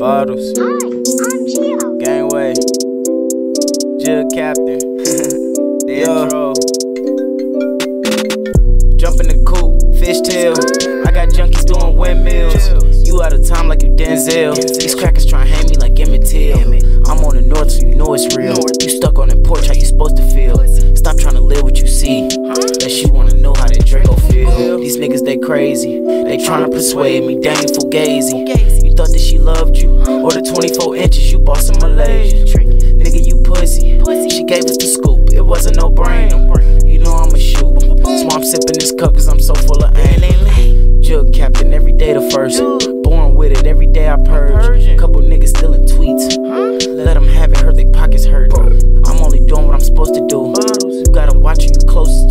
Bottlez, Hi, I'm Gio. gangway, Jugg Captain, the intro. Jump in the coupe, fishtail. I got junkies doing windmills. You out of time like you Denzel. These crackers tryna hang me like Emmett Till. I'm on the north, so you know it's real. You stuck on the porch, how you supposed to feel? Stop trying to live what you see. Unless you wanna know how that Draco feel. These niggas, they crazy. They tryna persuade me, dang fugazi. You thought that she loved you, or the 24 inches you bought some Malaysia. Nigga, you pussy. She gave us the scoop, it wasn't no brain. You know I'ma shoot. That's why I'm sipping this cup, cause I'm so full of anger. Jugg captain every day the first. Born with it every day I purge. Couple niggas stealing tweets. Let them have it, hurt their pockets hurt. I'm only doing what I'm supposed to do. You gotta watch who you closest